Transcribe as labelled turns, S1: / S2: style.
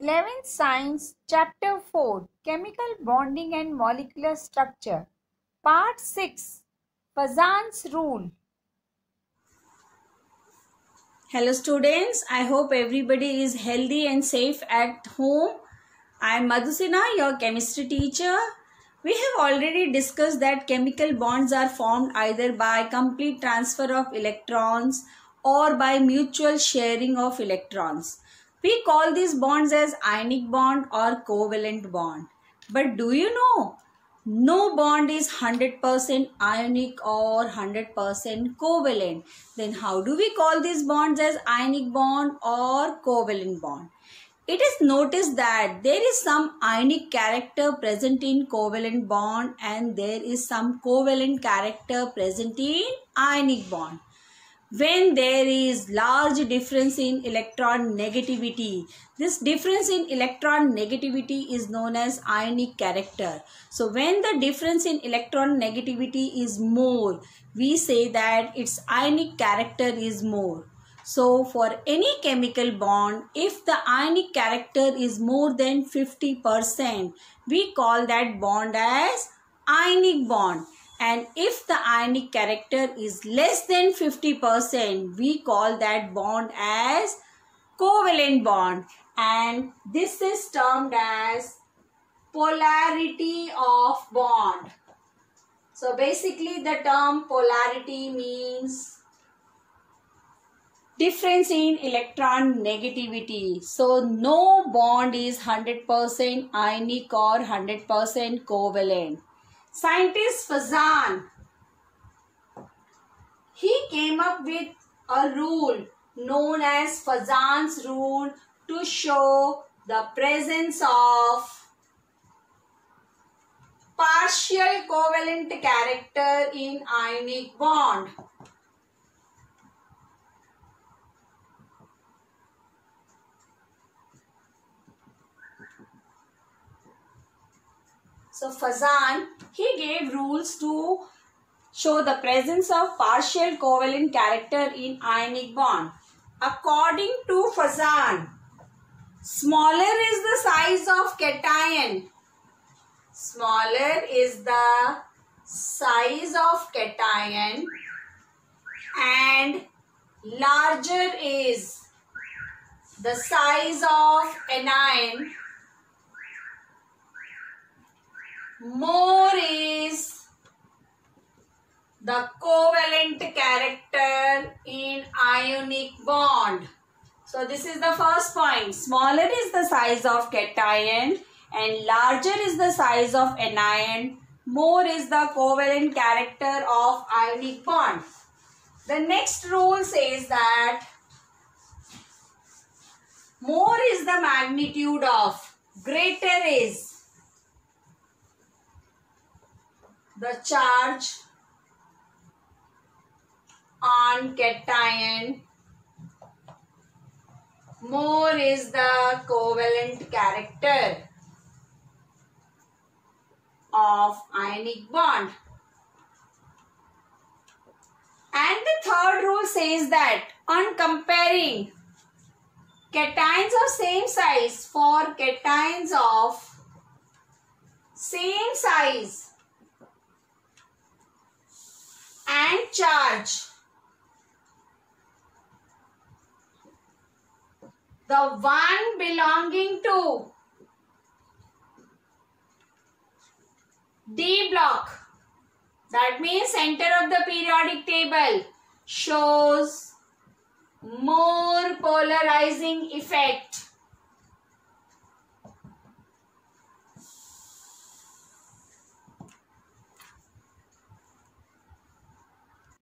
S1: 11th Science, Chapter 4 Chemical Bonding and Molecular Structure, Part 6 Fajan's Rule.
S2: Hello students, I hope everybody is healthy and safe at home. I am Madhu Sinha, your chemistry teacher. We have already discussed that chemical bonds are formed either by complete transfer of electrons or by mutual sharing of electrons. We call these bonds as ionic bond or covalent bond. But do you know? No bond is 100% ionic or 100% covalent. Then how do we call these bonds as ionic bond or covalent bond? It is noticed that there is some ionic character present in covalent bond and there is some covalent character present in ionic bond when there is large difference in electron negativity. This difference in electron negativity is known as ionic character. So when the difference in electron negativity is more we say that its ionic character is more. So for any chemical bond if the ionic character is more than 50% we call that bond as ionic bond and if the ionic character is less than 50% we call that bond as covalent bond. And this is termed as polarity of bond. So basically the term polarity means difference in electron negativity. So no bond is 100% ionic or 100% covalent Scientist Fajan, he came up with a rule known as Fajan's rule to show the presence of partial covalent character in ionic bond. So Fajan, he gave rules to show the presence of partial covalent character in ionic bond. According to Fajan, smaller is the size of cation. Smaller is the size of cation and larger is the size of anion more is the covalent character in ionic bond. So this is the first point. Smaller is the size of cation and larger is the size of anion. More is the covalent character of ionic bond. The next rule says that more is the magnitude of, greater is the charge on cation. More is the covalent character of ionic bond. And the third rule says that on comparing cations of same size for cations of same size and charge. The one belonging to D block that means center of the periodic table shows more polarizing effect